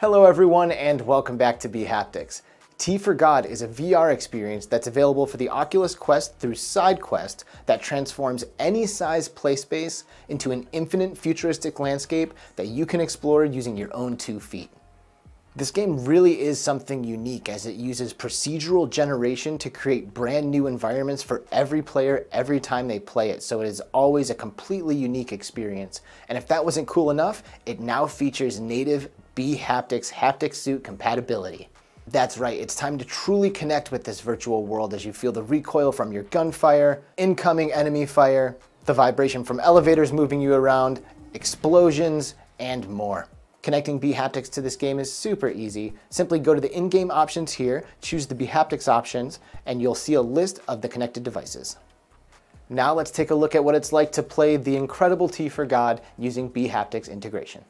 Hello everyone and welcome back to bHaptics. Tea for God is a VR experience that's available for the Oculus Quest through SideQuest that transforms any size play space into an infinite futuristic landscape that you can explore using your own two feet. This game really is something unique as it uses procedural generation to create brand new environments for every player every time they play it, so it is always a completely unique experience. And if that wasn't cool enough, it now features native bHaptics haptic suit compatibility. That's right, it's time to truly connect with this virtual world as you feel the recoil from your gunfire, incoming enemy fire, the vibration from elevators moving you around, explosions, and more. Connecting bHaptics to this game is super easy. Simply go to the in-game options here, choose the bHaptics options, and you'll see a list of the connected devices. Now let's take a look at what it's like to play the incredible Tea for God using bHaptics integration.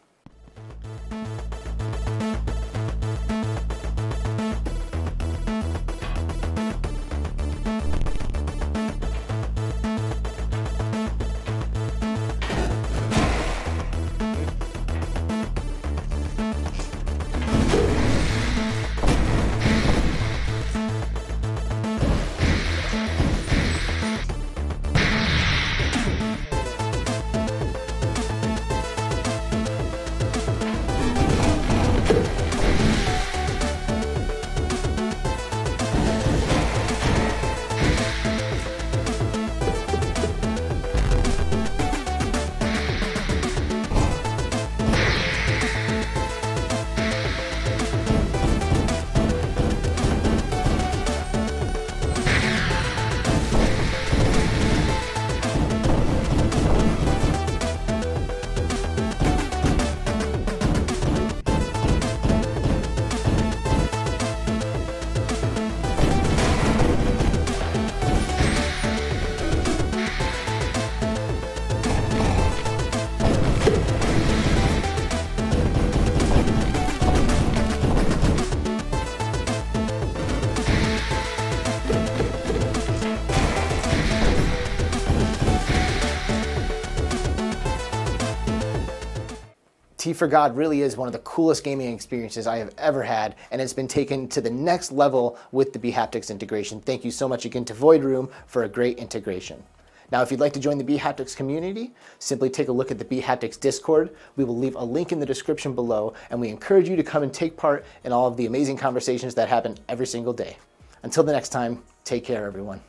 Tea for God really is one of the coolest gaming experiences I have ever had, and it's been taken to the next level with the bHaptics integration. Thank you so much again to Void Room for a great integration. Now, if you'd like to join the bHaptics community, simply take a look at the bHaptics Discord. We will leave a link in the description below, and we encourage you to come and take part in all of the amazing conversations that happen every single day. Until the next time, take care, everyone.